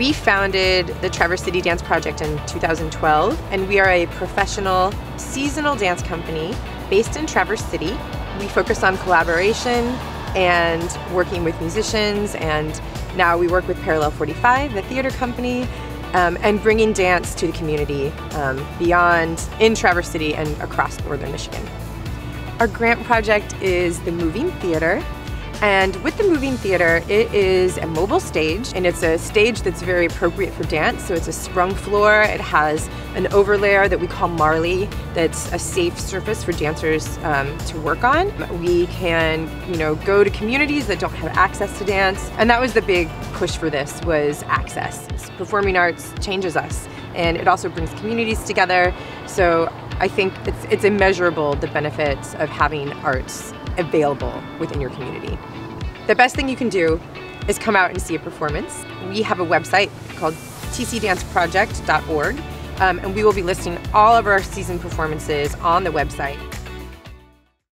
We founded the Traverse City Dance Project in 2012, and we are a professional seasonal dance company based in Traverse City. We focus on collaboration and working with musicians, and now we work with Parallel 45, the theater company, um, and bringing dance to the community um, beyond in Traverse City and across northern Michigan. Our grant project is the Moving Theater, and with the Moving Theater, it is a mobile stage, and it's a stage that's very appropriate for dance. So it's a sprung floor. It has an overlayer that we call Marley, that's a safe surface for dancers um, to work on. We can, you know, go to communities that don't have access to dance, and that was the big push for this was access. Performing arts changes us, and it also brings communities together. So I think it's, it's immeasurable the benefits of having arts available within your community. The best thing you can do is come out and see a performance. We have a website called tcdanceproject.org um, and we will be listing all of our season performances on the website.